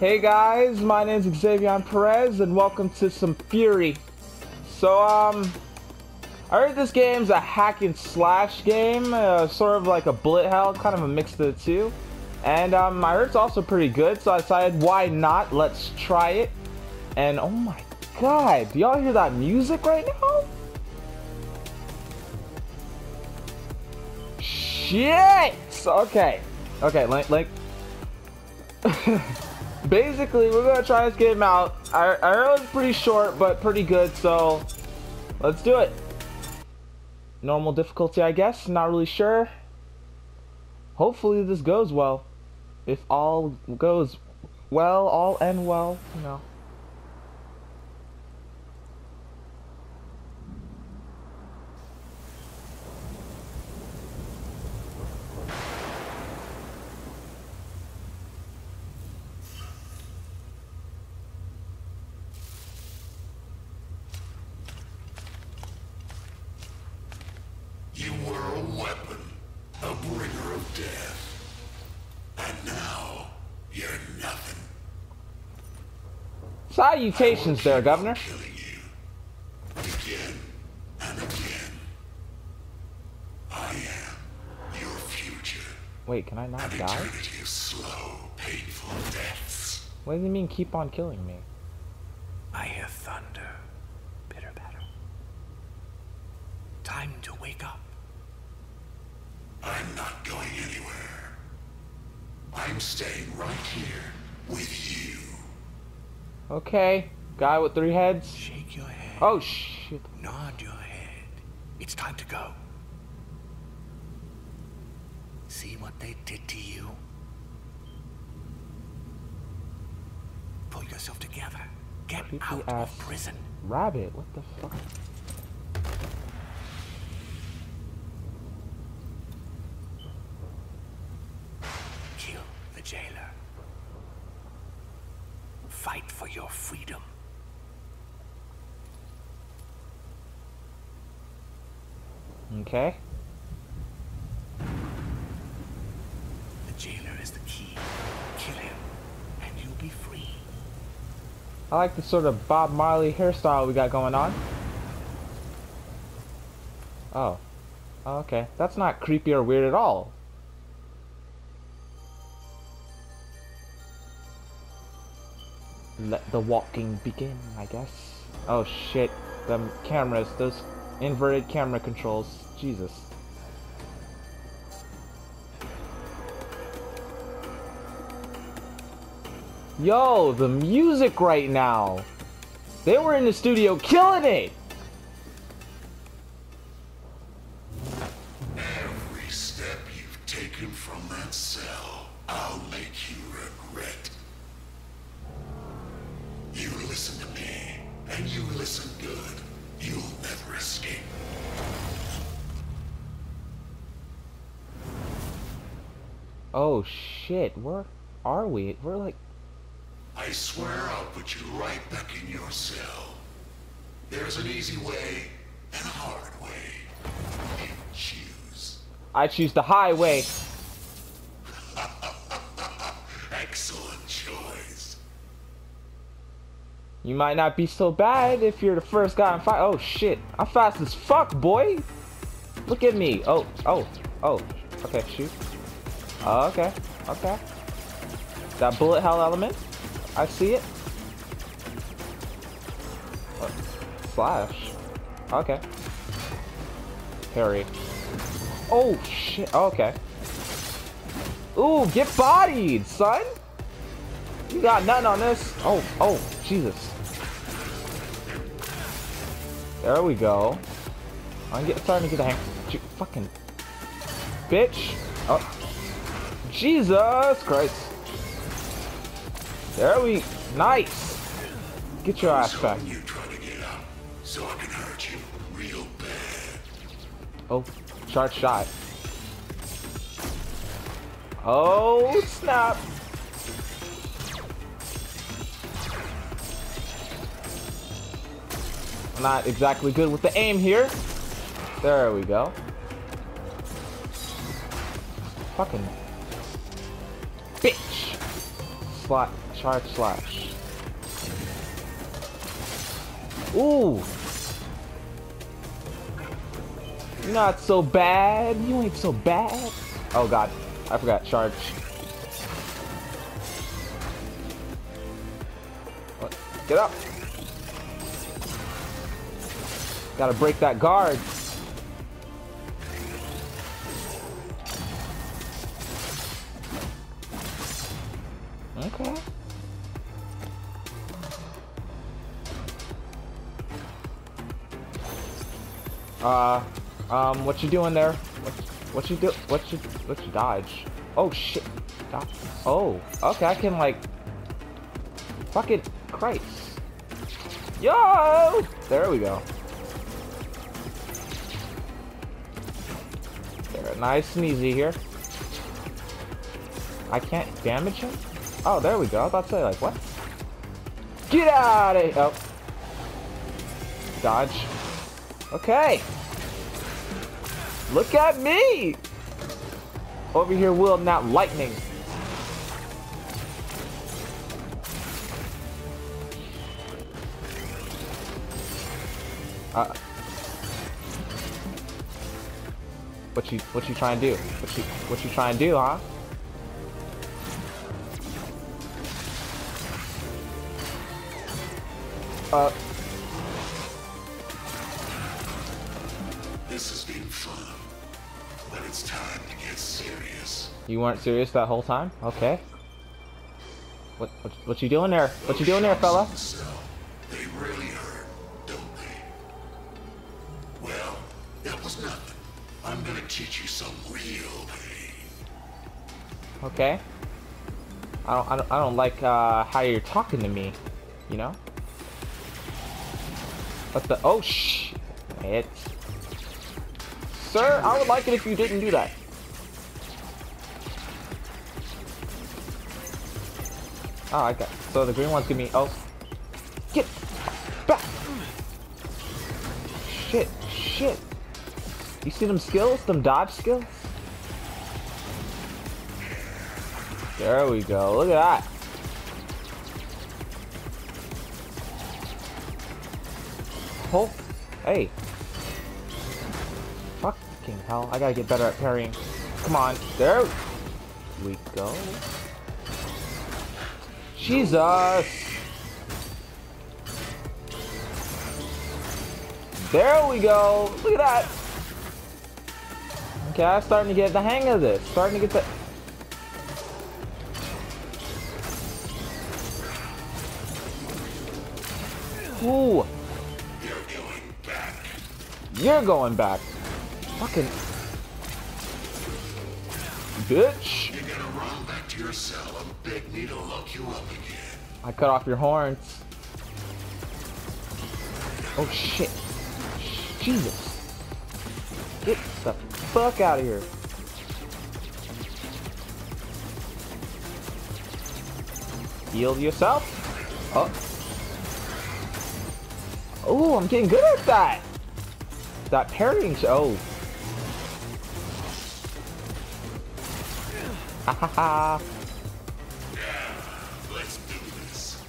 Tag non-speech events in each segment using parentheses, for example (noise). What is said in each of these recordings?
Hey guys, my name is Xavier Perez and welcome to some Furi. So, um, I heard this game's a hack and slash game, uh, sort of like a bullet hell, kind of a mix of the two. And um, I heard it's also pretty good, so I decided why not, let's try it. And oh my god, do y'all hear that music right now? Shit! Okay, okay, like, like (laughs) basically, we're gonna try this game out. Our, I know it's pretty short, but pretty good, so let's do it. Normal difficulty, I guess. Not really sure. Hopefully this goes well. If all goes well, all end well, you know. You were a weapon, a bringer of death. And now, you're nothing. Salutations there, Governor. Again again. I am your future. Wait, can I not An die? slow. What does it mean keep on killing me? I hear thunder. Pitter patter. Time to wake up. I'm not going anywhere. I'm staying right here with you. Okay, guy with three heads. Shake your head. Oh shit. Nod your head. It's time to go. See what they did to you? Pull yourself together. Get Creepy out of prison. Rabbit, what the fuck? Kill the jailer. Fight for your freedom. Okay. The jailer is the key. Kill him, and you'll be free. I like the sort of Bob Marley hairstyle we got going on. Oh. Oh, okay. That's not creepy or weird at all. Let the walking begin, I guess. Oh shit. The cameras, those inverted camera controls. Jesus. Yo, the music right now. They were in the studio killing it. Every step you've taken from that cell, I'll make you regret. You listen to me, and you listen good. You'll never escape. Oh shit, where are we? We're like I swear I'll put you right back in your cell. There's an easy way and a hard way. You choose. I choose the highway. (laughs) Excellent You might not be so bad if you're the first guy in fire. Oh shit, I'm fast as fuck, boy. Look at me. Oh, oh, oh. Okay, shoot. Oh, okay, okay. That bullet hell element. I see it. What? Slash. Okay. Parry. Oh shit. Okay. Ooh, get bodied, son. You got nothing on this. Oh, oh, Jesus. There we go. I'm get, starting to get the hang. J- Fucking bitch. Oh, Jesus Christ. There we. Nice. Get your ass back. when you try to get out, so I can hurt you real bad. Oh, short shot. Oh, snap. Not exactly good with the aim here. There we go. Fucking bitch. slash. Charge slash. Ooh. Not so bad. You ain't so bad. Oh god. I forgot. Charge. What? Get up. Gotta break that guard. Okay. Uh, um, what you doing there? What, what you do? What you, what you dodge? Oh shit. Oh, okay, I can like, fucking Christ. Yo! There we go. Nice and easy here. I can't damage him? Oh, there we go. I was about to say, like, what? Get out of here! Oh. Dodge. Okay. Look at me! Over here will not lightning. Uh, what you what you trying to do? What you what you trying to do, huh? Uh, This has been fun, but it's time to get serious. you weren't serious that whole time? Okay. What what what you doing there? What you doing there, fella? Teach you some real pain. Okay. I don't I don't I don't like uh how you're talking to me, you know? What the oh sh it. Sir, I would like it if you didn't do that. Oh, I got so the green one's give me oh get back shit shit you see them skills them dodge skills There we go. Look at that. Oh, hey. Fucking hell. I gotta get better at parrying. Come on. There we go. Jesus. There we go. Look at that. Okay, I'm starting to get the hang of this. Starting to get the... Ooh, You're going back. you're going back. Fucking bitch. You're gonna run back to your cell and beg me to look you up again. I cut off your horns. Oh shit. Jesus. Fuck out of here. Heal yourself. Oh. Oh, I'm getting good at that. That parrying. Oh. Ha ha ha. Let's do this.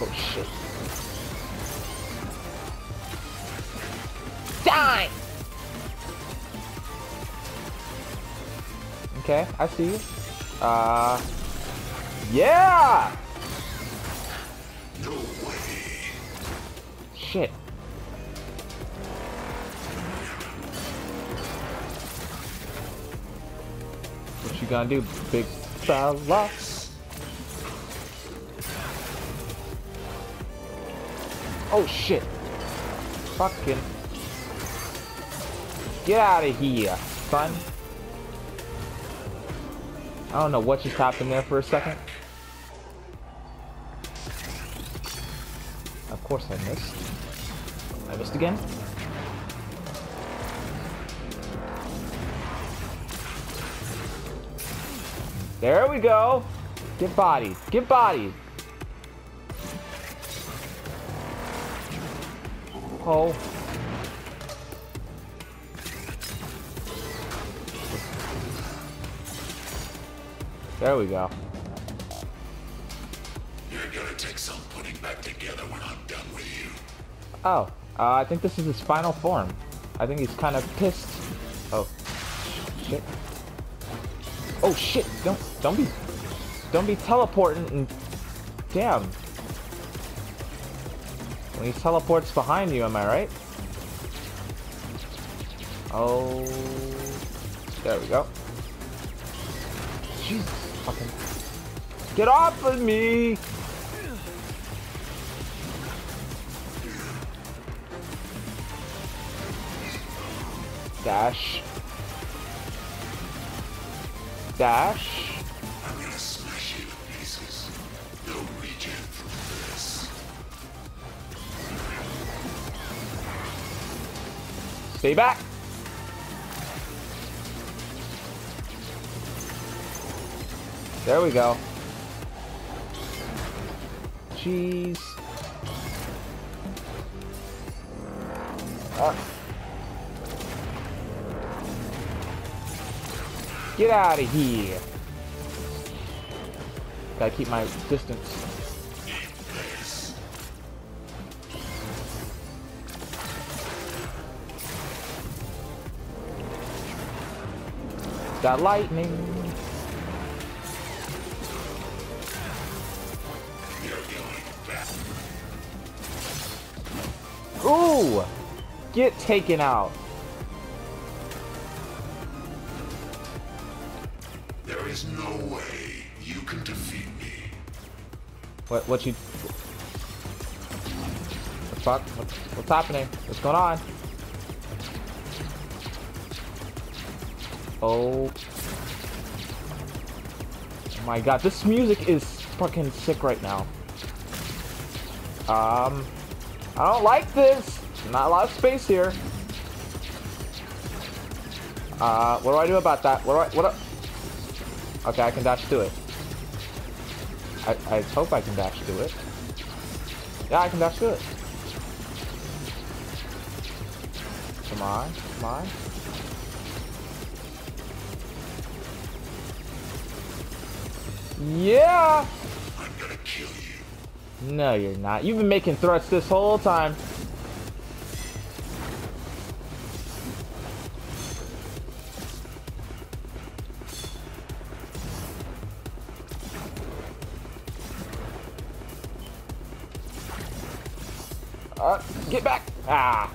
Oh shit. Die! Okay, I see you. Uh, yeah! No way. Shit. What you gonna do, big fella? Oh shit. Fucking. Get out of here, son. I don't know what just happened there for a second. Of course I missed. I missed again. There we go. Get bodied. Get bodied. Oh. There we go. take some putting back together when I'm done with you. Oh, uh, I think this is his final form. I think he's kind of pissed. Oh, shit. Oh shit! Don't don't be don't be teleporting and damn. When he teleports behind you, am I right? Oh, there we go. Jesus fucking. Get off of me! Dash. Dash. I'm gonna smash you to pieces. No regen from this. Stay back. There we go. Jeez. Uh. Get out of here. Gotta keep my distance. Got lightning. Ooh! Get taken out. There is no way you can defeat me. What? What you? The fuck? What, what's happening? What's going on? Oh. My god, this music is fucking sick right now. Um, I don't like this. Not a lot of space here. Uh, what do I do about that? What do I, what do, Okay, I can dash to it. I, I hope I can dash to it. Yeah, I can dash to it. Come on, come on. Yeah! I'm gonna kill you. No, you're not. You've been making threats this whole time. Uh, get back! Ah!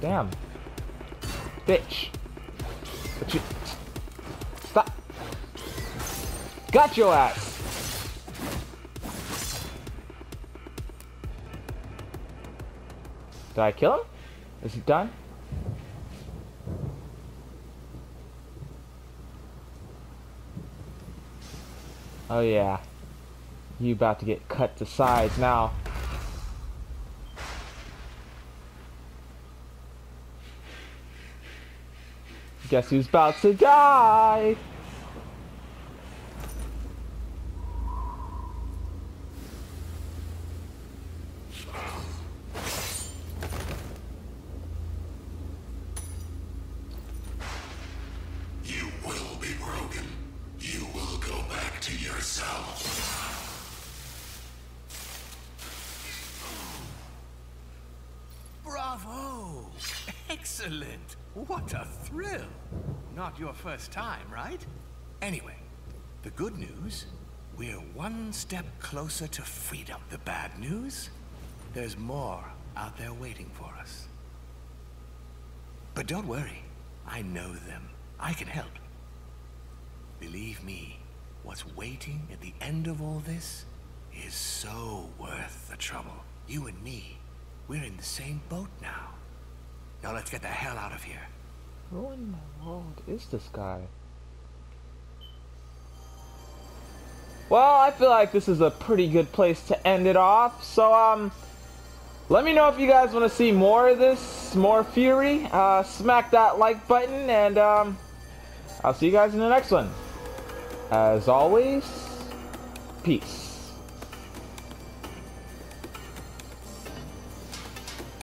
Damn. Bitch. Got your ass! Did I kill him? Is he done? Oh yeah. You about to get cut to size now. Guess who's about to die? You will be broken. You will go back to yourself. Bravo! Excellent! What a thrill! Not your first time, right? Anyway, the good news, we're one step closer to freedom. The bad news, there's more out there waiting for us. But don't worry, I know them. I can help. Believe me, what's waiting at the end of all this is so worth the trouble. You and me, we're in the same boat now. Now let's get the hell out of here. Who in the world is this guy? Well, I feel like this is a pretty good place to end it off. So, um, let me know if you guys want to see more of this, more Furi. Uh, smack that like button, and um, I'll see you guys in the next one. As always, peace.